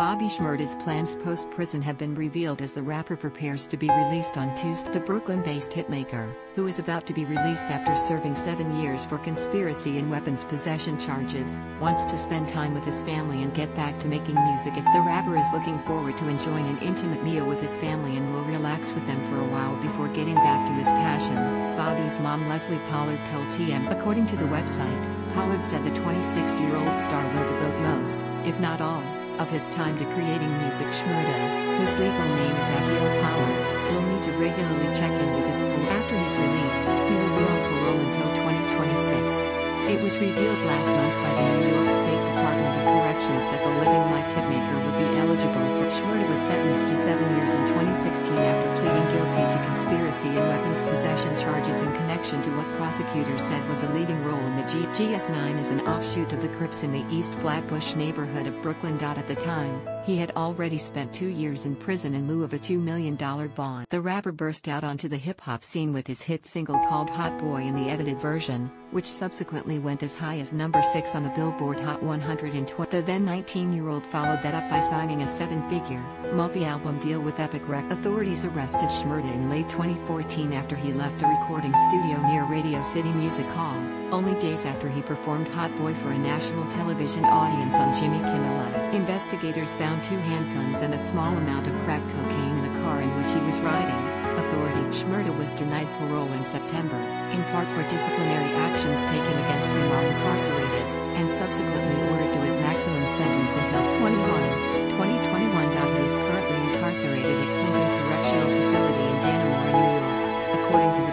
Bobby Shmurda's plans post-prison have been revealed as the rapper prepares to be released on Tuesday. The Brooklyn-based hitmaker, who is about to be released after serving seven years for conspiracy and weapons possession charges, wants to spend time with his family and get back to making music. The rapper is looking forward to enjoying an intimate meal with his family and will relax with them for a while before getting back to his passion. Bobby's mom Leslie Pollard told TM. According to the website, Pollard said the 26-year-old star will devote most, if not all, of his time to creating music Shmurda, whose legal name is Ackquille Pollard, will need to regularly check in with his parole. After his release, he will be on parole until 2026. It was revealed last month by the New York State Department of Corrections that the Living Life hitmaker would be eligible for Shmurda was sentenced to seven years in 2016 after pleading guilty to conspiracy and weapons possession charges in connection to what prosecutors said was a leading role in the G GS9 is an offshoot of the Crips in the East Flatbush neighborhood of Brooklyn. At the time, he had already spent two years in prison in lieu of a $2 million bond. The rapper burst out onto the hip hop scene with his hit single called Hot Boy in the edited version, which subsequently went as high as number 6 on the Billboard Hot 120. The then 19 year old followed that up by signing a seven figure, multi album deal with Epic Rec. Authorities arrested Shmurda in late 2014 after he left a recording studio near Radio City Music Hall, only days after he performed Hot Boy for a national television audience on Jimmy Kimmel Live. Investigators found found two handguns and a small amount of crack cocaine in a car in which he was riding. Authority Shmurda was denied parole in September, in part for disciplinary actions taken against him while incarcerated, and subsequently ordered to his maximum sentence until 21, 2021. He is currently incarcerated at Clinton Correctional Facility in Dannemora, New York, according to the